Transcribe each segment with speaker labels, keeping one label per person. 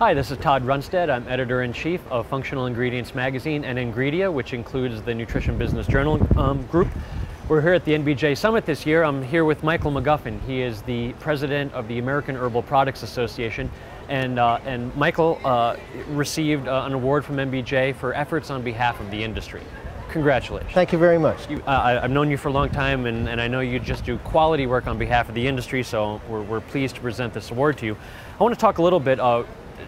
Speaker 1: Hi, this is Todd Runestad. I'm editor-in-chief of Functional Ingredients Magazine and Engredea, which includes the Nutrition Business Journal um, group. We're here at the NBJ Summit this year. I'm here with Michael McGuffin. He is the president of the American Herbal Products Association. And, uh, and Michael uh, received uh, an award from NBJ for efforts on behalf of the industry. Congratulations.
Speaker 2: Thank you very much.
Speaker 1: You, uh, I, have known you for a long time, and, and, I know you just do quality work on behalf of the industry, so we're, we're pleased to present this award to you. I want to talk a little bit uh,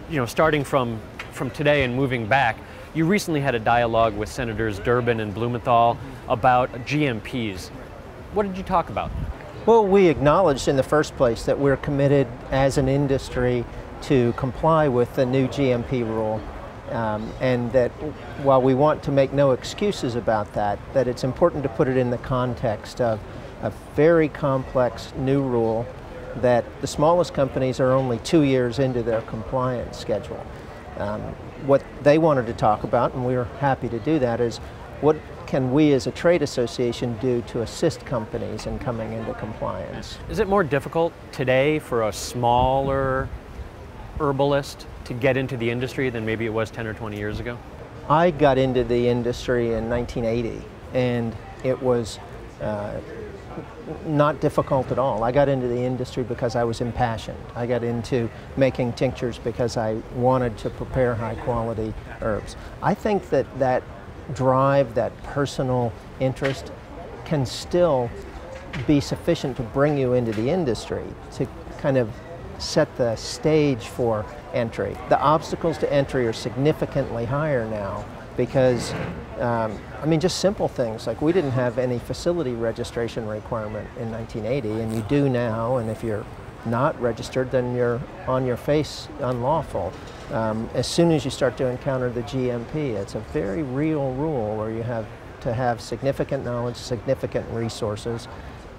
Speaker 1: you know, starting from, from today and moving back, you recently had a dialogue with Senators Durbin and Blumenthal about GMPs. What did you talk about?
Speaker 2: Well, we acknowledged in the first place that we're committed as an industry to comply with the new GMP rule. Um, and that while we want to make no excuses about that, that it's important to put it in the context of a very complex new rule that the smallest companies are only two years into their compliance schedule. Um, what they wanted to talk about, and we were happy to do that, is what can we as a trade association do to assist companies in coming into compliance?
Speaker 1: Is it more difficult today for a smaller herbalist to get into the industry than maybe it was 10 or 20 years ago?
Speaker 2: I got into the industry in 1980, and it was uh, not difficult at all. I got into the industry because I was impassioned. I got into making tinctures because I wanted to prepare high quality herbs. I think that that drive, that personal interest can still be sufficient to bring you into the industry, to kind of set the stage for entry. The obstacles to entry are significantly higher now because um, I mean, just simple things like we didn't have any facility registration requirement in 1980, and you do now. And if you're not registered, then you're on your face unlawful. Um, as soon as you start to encounter the GMP, it's a very real rule where you have to have significant knowledge, significant resources.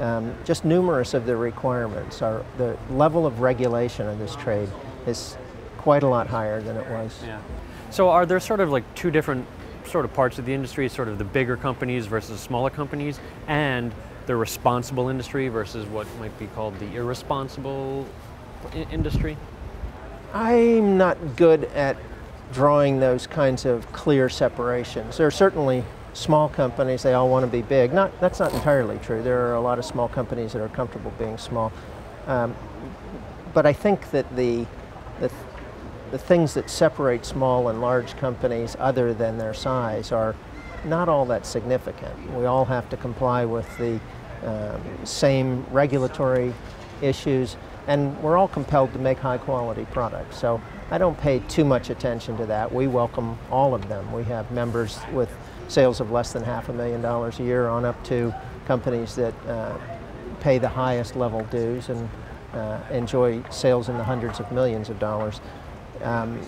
Speaker 2: Um, just numerous of the requirements are the level of regulation of this trade is quite a lot higher than it was.
Speaker 1: Yeah. So are there sort of like two different sort of parts of the industry, sort of the bigger companies versus smaller companies, and the responsible industry versus what might be called the irresponsible industry?
Speaker 2: I'm not good at drawing those kinds of clear separations. There are certainly small companies, they all want to be big. Not, that's not entirely true. There are a lot of small companies that are comfortable being small. Um, but I think that the, the the things that separate small and large companies other than their size are not all that significant. We all have to comply with the um, same regulatory issues and we're all compelled to make high quality products. So I don't pay too much attention to that. We welcome all of them. We have members with sales of less than half a million dollars a year on up to companies that uh, pay the highest level dues and uh, enjoy sales in the hundreds of millions of dollars. Um,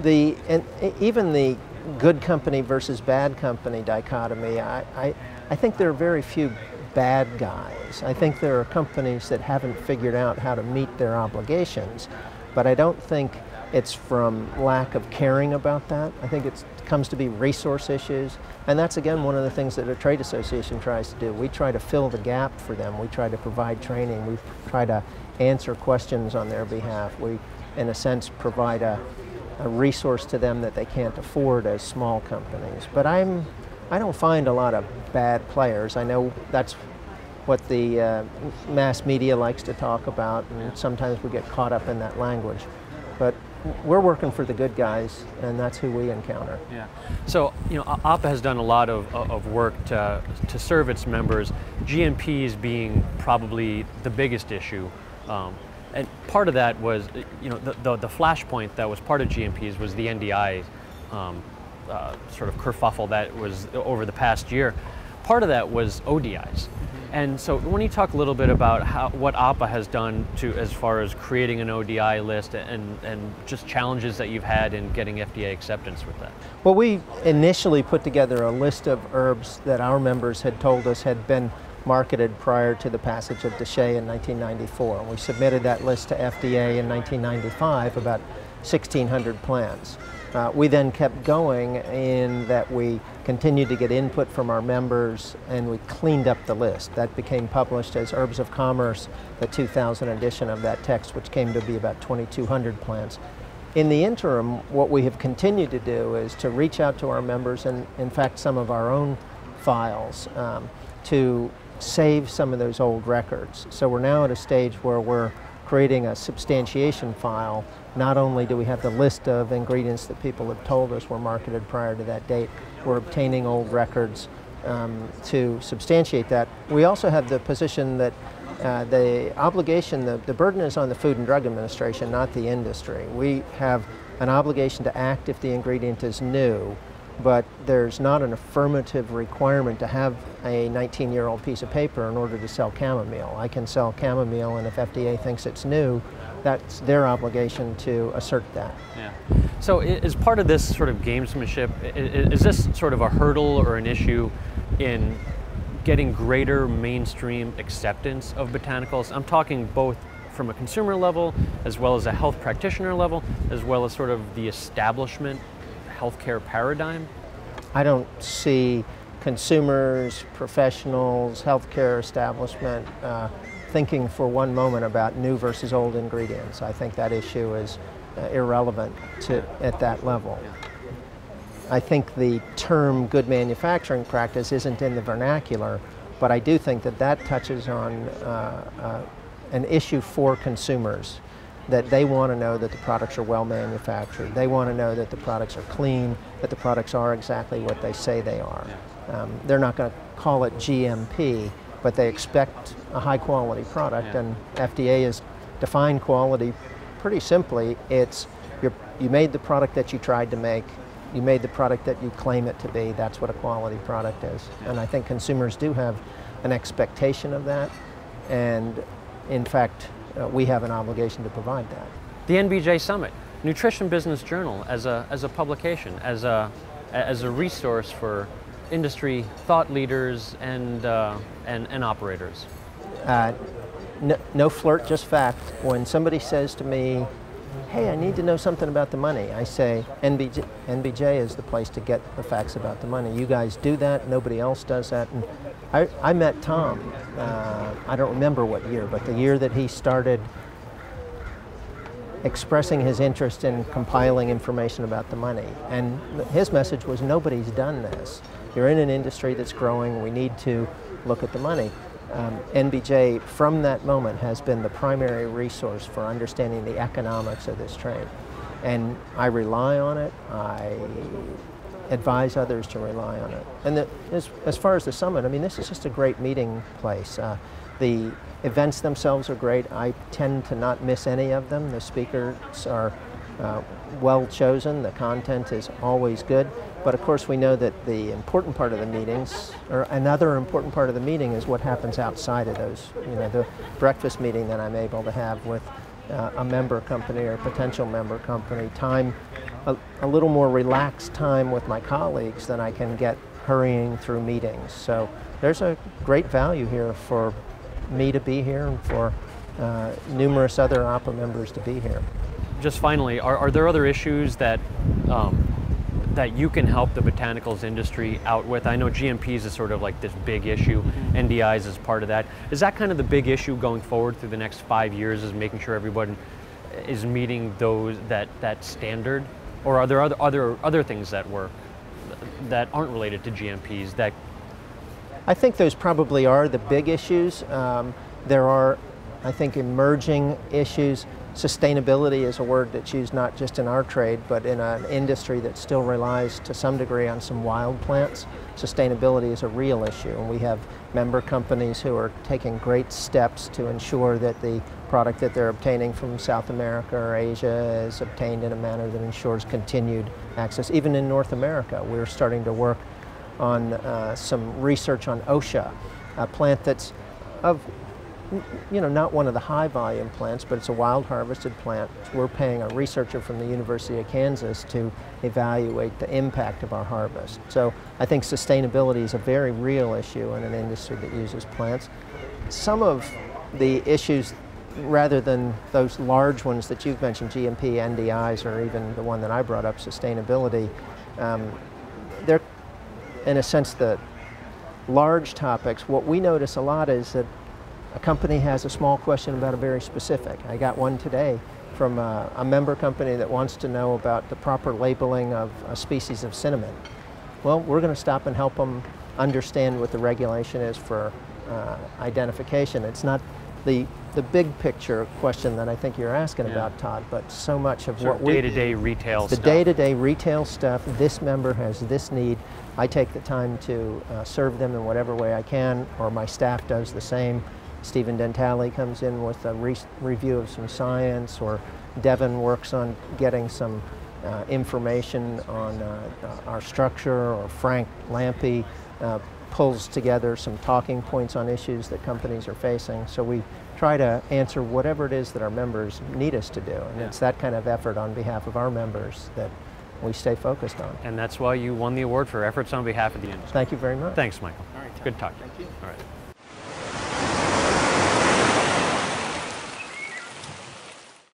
Speaker 2: the, and even the good company versus bad company dichotomy, I, I, I think there are very few bad guys. I think there are companies that haven't figured out how to meet their obligations, but I don't think it's from lack of caring about that. I think it comes to be resource issues, and that's again one of the things that a trade association tries to do. We try to fill the gap for them. We try to provide training. We try to answer questions on their behalf. We in a sense, provide a, a resource to them that they can't afford as small companies. But I'm, I don't find a lot of bad players. I know that's what the uh, mass media likes to talk about, and sometimes we get caught up in that language. But we're working for the good guys, and that's who we encounter.
Speaker 1: Yeah. So, you know, AHPA has done a lot of, of work to, to serve its members, GMPs being probably the biggest issue. Um, and part of that was, you know, the, the, the flashpoint that was part of GMPs was the NDI um, uh, sort of kerfuffle that was over the past year. Part of that was ODIs. Mm-hmm. And so when you talk a little bit about how, what AHPA has done to as far as creating an ODI list and, and just challenges that you've had in getting FDA acceptance with that.
Speaker 2: Well, we initially put together a list of herbs that our members had told us had been marketed prior to the passage of DSHEA in 1994. We submitted that list to FDA in 1995, about 1,600 plants. Uh, we then kept going in that we continued to get input from our members and we cleaned up the list. That became published as Herbs of Commerce, the 2000 edition of that text, which came to be about 2,200 plants. In the interim, what we have continued to do is to reach out to our members and, in fact, some of our own files um, to save some of those old records. So we're now at a stage where we're creating a substantiation file. Not only do we have the list of ingredients that people have told us were marketed prior to that date, we're obtaining old records um, to substantiate that. We also have the position that uh, the obligation, the, the burden is on the Food and Drug Administration, not the industry. We have an obligation to act if the ingredient is new, but there's not an affirmative requirement to have a 19-year-old piece of paper in order to sell chamomile. I can sell chamomile, and if FDA thinks it's new, that's their obligation to assert that.
Speaker 1: Yeah. So is part of this sort of gamesmanship, is this sort of a hurdle or an issue in getting greater mainstream acceptance of botanicals. I'm talking both from a consumer level, as well as a health practitioner level, as well as sort of the establishment healthcare paradigm.
Speaker 2: I don't see consumers, professionals, healthcare establishment uh, thinking for one moment about new versus old ingredients. I think that issue is uh, irrelevant to, at that level. I think the term good manufacturing practice isn't in the vernacular, but I do think that that touches on uh, uh, an issue for consumers that they want to know that the products are well manufactured. They want to know that the products are clean, that the products are exactly what they say they are. Um, they're not going to call it GMP, but they expect a high quality product, yeah. and FDA has defined quality pretty simply. It's you made the product that you tried to make, you made the product that you claim it to be. That's what a quality product is. Yeah. And I think consumers do have an expectation of that. And in fact, uh, we have an obligation to provide that.
Speaker 1: The NBJ Summit, Nutrition Business Journal as a, as a publication, as a, as a resource for industry thought leaders and, uh, and, and operators. Uh,
Speaker 2: no, no flirt, just fact. When somebody says to me, hey, I need to know something about the money. I say, NBJ, NBJ is the place to get the facts about the money. You guys do that, nobody else does that. And I, I met Tom, uh, I don't remember what year, but the year that he started expressing his interest in compiling information about the money. And his message was, nobody's done this. You're in an industry that's growing, we need to look at the money um, NBJ from that moment has been the primary resource for understanding the economics of this trade. And I rely on it, I advise others to rely on it. And the, as, as, far as the summit, I mean, this is just a great meeting place. Uh, the events themselves are great. I tend to not miss any of them. The speakers are uh, well chosen, the content is always good. But of course, we know that the important part of the meetings, or another important part of the meeting, is what happens outside of those. You know, the breakfast meeting that I'm able to have with uh, a member company or potential member company, time, a, a, little more relaxed time with my colleagues than I can get hurrying through meetings. So there's a great value here for me to be here and for uh, numerous other AHPA members to be here.
Speaker 1: Just finally, are, are there other issues that um, that you can help the botanicals industry out with? I know GMPs is sort of like this big issue. NDIs is part of that. Is that kind of the big issue going forward through the next five years is making sure everyone is meeting those that, that standard? Or are there other, other, other things that work that aren't related to GMPs that
Speaker 2: I think those probably are the big issues. Um, there are, I think, emerging issues Sustainability is a word that's used not just in our trade, but in an industry that still relies to some degree on some wild plants. Sustainability is a real issue, and we have member companies who are taking great steps to ensure that the product that they're obtaining from South America or Asia is obtained in a manner that ensures continued access. Even in North America, we're starting to work on uh, some research on OSHA, a plant that's of you know, not one of the high volume plants, but it's a wild harvested plant. We're paying a researcher from the University of Kansas to evaluate the impact of our harvest. So I think sustainability is a very real issue in an industry that uses plants. Some of the issues, rather than those large ones that you've mentioned, GMP, NDIs, or even the one that I brought up, sustainability, um, they're in a sense the large topics. What we notice a lot is that a company has a small question about a very specific. I got one today from a, a member company that wants to know about the proper labeling of a species of cinnamon. Well, we're going to stop and help them understand what the regulation is for uh, identification. It's not the, the big picture question that I think you're asking
Speaker 1: Yeah.
Speaker 2: about, Todd, but so much of
Speaker 1: Sort
Speaker 2: what
Speaker 1: of
Speaker 2: we
Speaker 1: day-to-day retail
Speaker 2: the day-to-day retail stuff, this member has this need. I take the time to uh, serve them in whatever way I can, or my staff does the same. Stephen Dentali comes in with a re- review of some science, or Devin works on getting some uh, information on uh, uh, our structure, or Frank Lampe uh, pulls together some talking points on issues that companies are facing. So we try to answer whatever it is that our members need us to do. And
Speaker 1: Yeah.
Speaker 2: it's that kind of effort on behalf of our members that we stay focused on.
Speaker 1: And that's why you won the award for efforts on behalf of the industry.
Speaker 2: Thank you very much.
Speaker 1: Thanks, Michael.
Speaker 3: All right, Tom.
Speaker 1: Good talk.
Speaker 3: Thank you.
Speaker 1: All right.